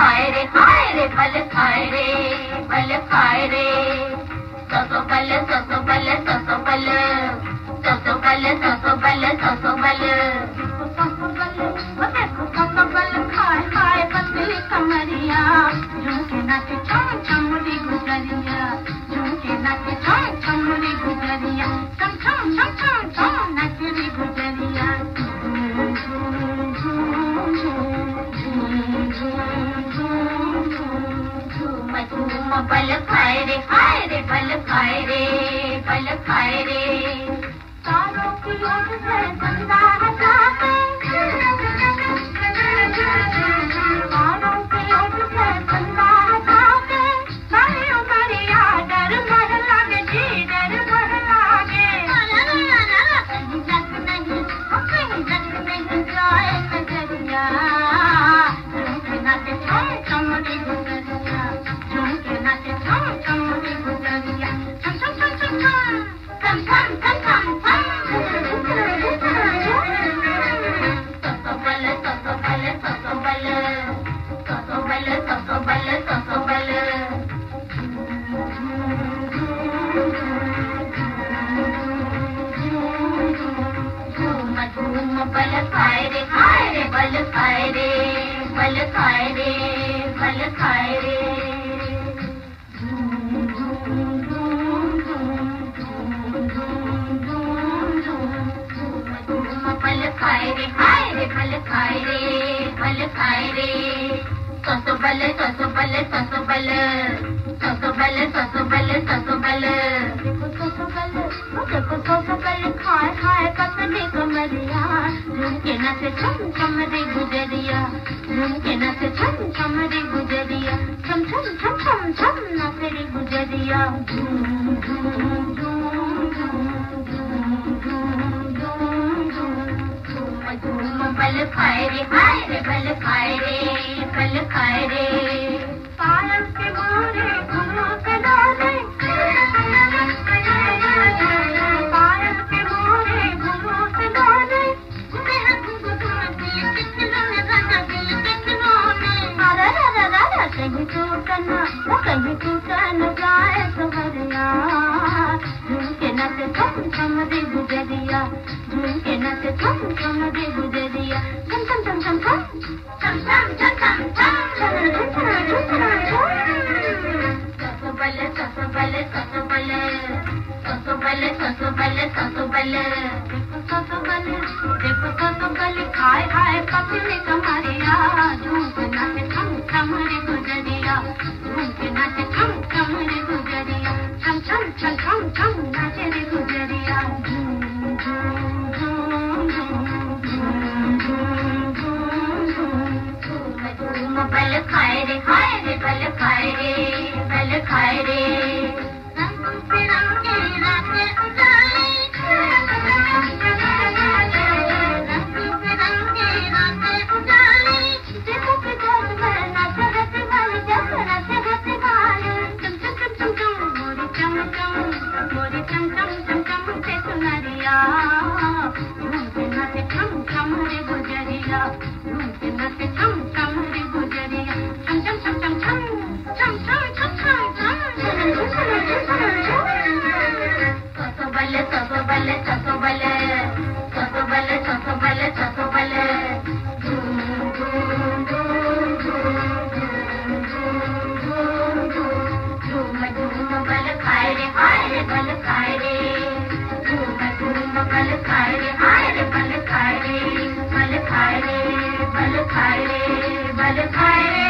खाए रे खाए रे बल खाए रे बल खाए रे। ससो बल ससो बल ससो बल ससो बल ससो बल ससो बल कमरिया। झूठे नाचे चम चमड़ी गुजरिया झूठे नाचे चम चमड़ी गुजरिया चम चम चम चम चम नाचे तूं पल खाए खाए रे पल ख पल ख फल खाए रे फल खाए रे फल खाए रे। ससु बल सस रे ससो बल ससो बल ससो बल ससो बल बल खाए रे हाय रे बल खाए रे बल खाए रे कहीं टूटा ना वो कहीं टूटा न जाए सवरिया झुमके नाचे छम छम रे गुजरिया झुमके नाचे छम छम रे गुजरिया छम छम छम छम छम छम छम छम छम छम बल ससो बल ससो बल ससो बल ससो बल ससो बल देखो ससो बल देखो ससो बल खाए खाए पतले कमरिया झूम खाए रे बल खाए रे रंग बिरंगे रातें उजाले रंग बिरंगे रातें उजाले देखो कि जग में नाच रच वाले जग रच रच वाले चम चम चम चम चम मोरी चम चम मोरी चम चम चम चम से सुनरिया झूमते नाचे छम छम रे गुजरिया Bye. धूम खाए रे रे रे रे खाए रे खाए रे खाए